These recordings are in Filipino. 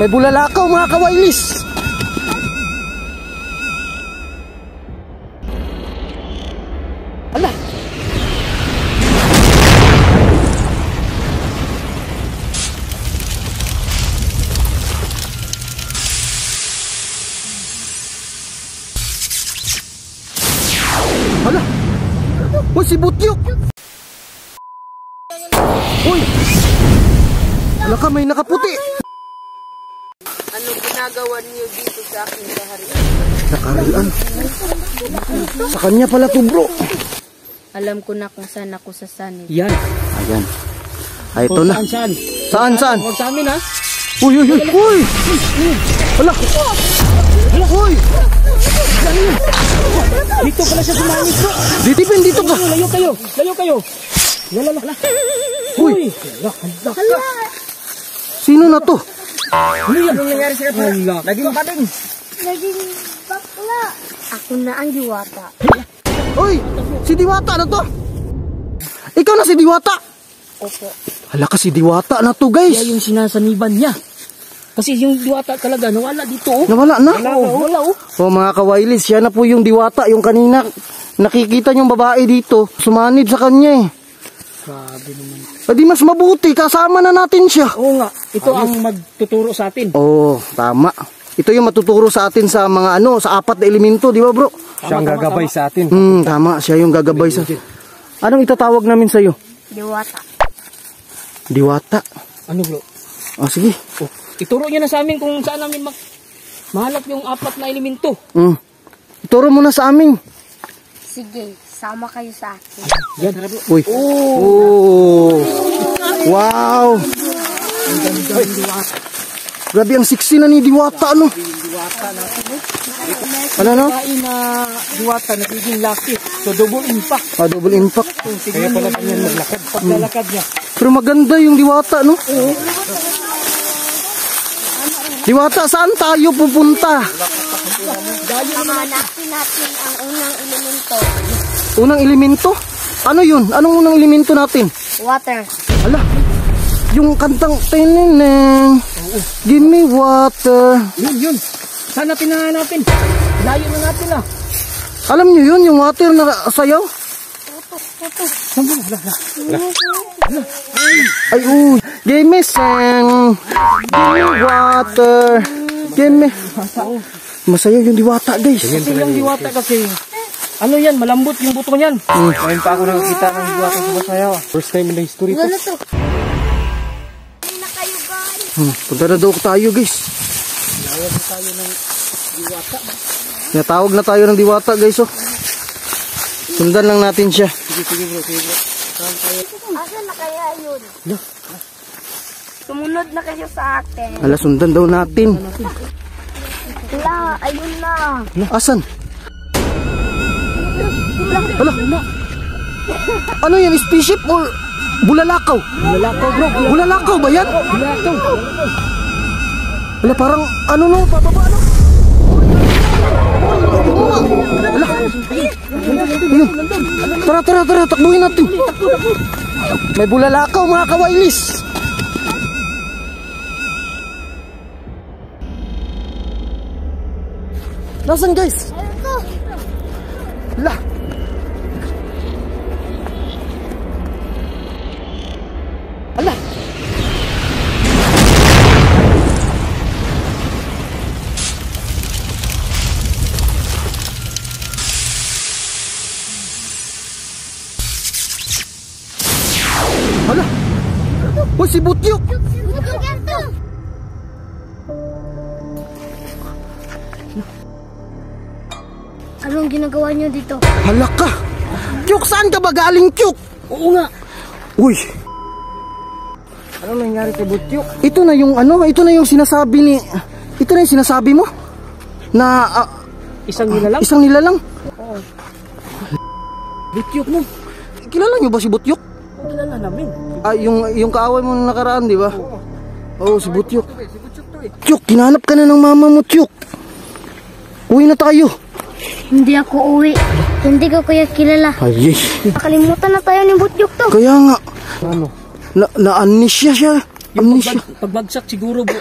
May bulalakaw mga kawailis. Ala. Ala. Uy, si Butyok. Uy. Ala ka, may nakaputi. Ginagawa niyo dito sa aking kaharian? Nakarian. Sa kanya pala to bro. Alam ko na kung saan ako sasanib. Yan. Ayan. Ay, ito na. Saan, saan? Saan, saan? Huwag sa amin ha. Uy, uy, uy, uy! Wala! Uy! Dito pala siya sumamit bro. Dito pa, dito ka! Layo kayo. Layo kayo. Lala, lala. Uy! Hala, hala. Sino na to? Ano yan? Anong nangyari sa kapila? Naging bading. Naging bakla. Ako na ang diwata. Uy! Si Diwata na to! Ikaw na si Diwata! Opo. Hala ka si Diwata na to Kaya guys! yung sinasaniban niya. Kasi yung diwata talaga nawala dito oh. Nawala na! Wala oh. Wala oh. O mga kawailis, siya na po yung Diwata. Yung kanina, nakikita yung babae dito. Sumanib sa kanya eh. Grabe naman. Pwede mas mabuti, kasama na natin siya. Oo nga. Ito ang magtuturo sa atin. Oo, tama. Ito yung matuturo sa atin sa mga ano, sa apat na elemento, di ba bro? Siya ang gagabay sa atin. Hmm, tama. Siya yung gagabay sa... Anong itatawag namin sa'yo? Diwata. Diwata. Ano bro? O, sige. Oh, ituro niya na sa amin kung saan namin mak mahanap yung apat na elemento. Hmm. Ituro mo na sa amin. Sige, sama kayo sa akin. Yan. Uy. Oh. Wow. Grabe ang sexy na ni Diwata, ano? Ano, no? Kain na diwata nagiging lucky. So double impact. Ah, double impact. Kaya pala kanya naglakad. Paglalakad niya. Pero maganda yung Diwata, no? Diwata, saan tayo pupunta? Hanapin natin ang unang elemento. Unang elemento? Ano yun? Anong unang elemento natin? Water. Ala, yung kantang tineneng, give me water. Yun, yun. Saan natin nahanapin? Layo na natin ah. Alam nyo yun, yung water na sayaw? Saan ba? Wala, wala. Ay, uy, give me sand, give me water, give me... Masaya yung diwata, guys. Kasi yung diwata kasi, ano yan, malambot yung buto niyan. Ngayon pa ako nakakita ng diwata sa basayaw. First time in the history Ano to? Hindi na kayo guys. Hmm, punta na daw tayo, guys. Natawag na tayo ng diwata, guys, oh. Sundan lang natin siya. Asan na kaya yun? Sumunod na kayo sa akin. Ala, sundan daw natin. Wala, ayun na. Asan? Ala, ano yan, spaceship or bulalakaw? Lalakaw bro, Bulalakaw ba yan? lalakaw. Ala, parang ano no, bababa no? Ala, ayun. Tara, tara, tara, takbuhin natin. May bulalakaw mga kawailis. Nasaan guys? Ala. Si Butyok! Anong ginagawa niyo dito? Hala ka! Kyuk, saan ka ba galing, Kyuk? Oo nga. Uy! Ano nangyari kay Butyok? Ito na yung ano, ito na yung sinasabi ni... Ito na yung sinasabi mo? Na ah, Isang nilalang? isang nilalang. Butyok mo. Kilala niyo ba si Butyok? Kilala namin. Ah, yung, yung kaaway mo na nakaraan, di ba? Oo, si Butyok. Tyuk, kinanap ka na ng mama mo, Tyuk. Uwi na tayo. Hindi ako uwi. Hindi ko kuya kilala. Ay, Nakalimutan na tayo ni Butyok to. kaya nga. Ano? Na, na-amnesia siya. Yung Amnesia. pagbag, pagbagsak siguro bro.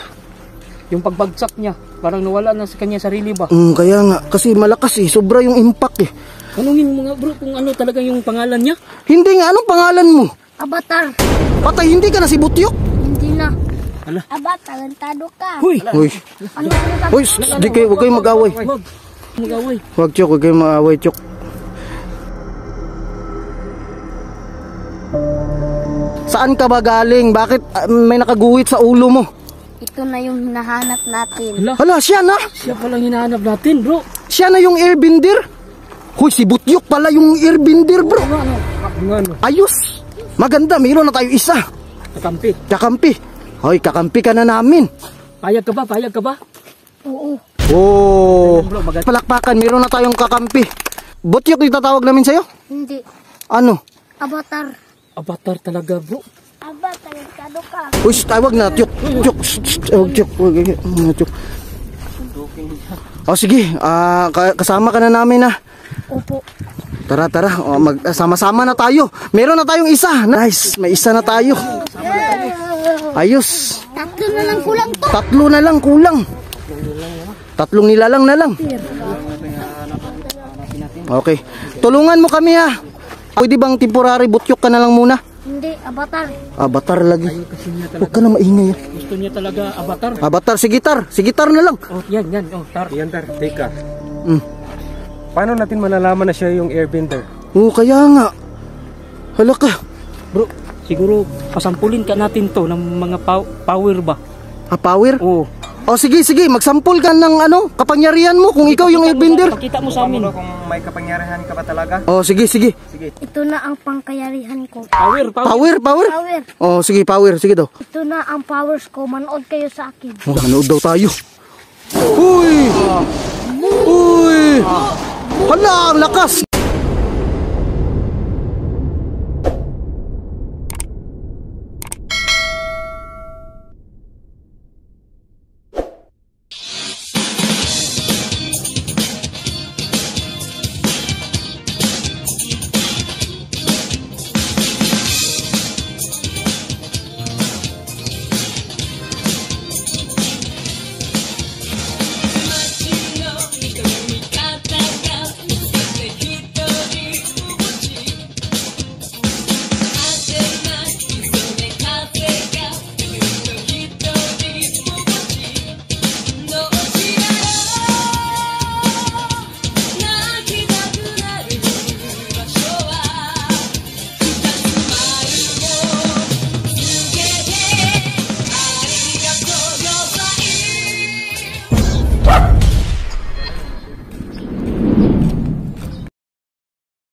Yung pagbagsak niya, parang nawala na sa kanya sarili ba? Mm, kaya nga, kasi malakas eh. Sobra yung impact eh. Tanungin mo nga bro kung ano talaga yung pangalan niya. Hindi nga, anong pangalan mo? Avatar. Patay, hindi ka na si Butyok? Hindi na. Ala. Avatar, talentado ka. Ka? uy, shh, di kayo, huwag kayong mag-away. Wag! Mag-away. Huwag, Chok, huwag kayong mag-away, Chok. Saan ka ba galing? Bakit ah, may nakaguhit sa ulo mo? Ito na yung hinahanap natin. Hala, Hala, siya na! siya palang hinahanap natin bro. Siya na yung airbender? Huy, si Butyok pala yung airbender, bro. Ano ano? Ano ano? Ayos! Maganda, mayroon na tayo isa. Kakampi. Kakampi. Hoy, kakampi ka na namin. Payag ka ba? Payag ka ba? Oo. Oh, Bro, palakpakan, mayroon na tayong kakampi. Butyok, itatawag namin sa'yo? Hindi. Ano? Avatar. Avatar talaga bro. Aba, talentado ka. Uy, shh, tawag na, Tyok. Tyok, shh, shh, tawag, Tyok. Huwag, Tyok. O sige, ka- kasama ka na namin ah. Opo. Tara, tara, o, mag, ah, sama-sama na tayo. Meron na tayong isa. Nice, may isa na tayo. Ayos. Tatlo na lang kulang to. Tatlo na lang kulang. Tatlong nilalang na lang. Okay. Tulungan mo kami ha. Pwede bang temporary butyok ka na lang muna? Hindi, avatar. Avatar lagi. Huwag ka na maingay. Gusto niya talaga avatar. Avatar, si gitar. Si gitar na lang. Oh, yan, yan. Oh, tar. Yan tar, teka. Mm. Paano natin malalaman na siya yung airbender? Oo, kaya nga. Hala ka. Bro, siguro pasampulin ka natin to ng mga pow- power ba? Ah, power? Oo. O sige, sige. Magsampul ka ng ano, kapangyarihan mo kung ikaw yung airbender. Pakita mo sa amin. kung may kapangyarihan ka ba talaga? O sige, sige. Ito na ang pangkayarihan ko. Power, power. Power, power. Power. O sige, power. Sige daw. Ito na ang powers ko. Manood kayo sa akin. Oh, manood daw tayo. Uy! Uy! Hala, lakas!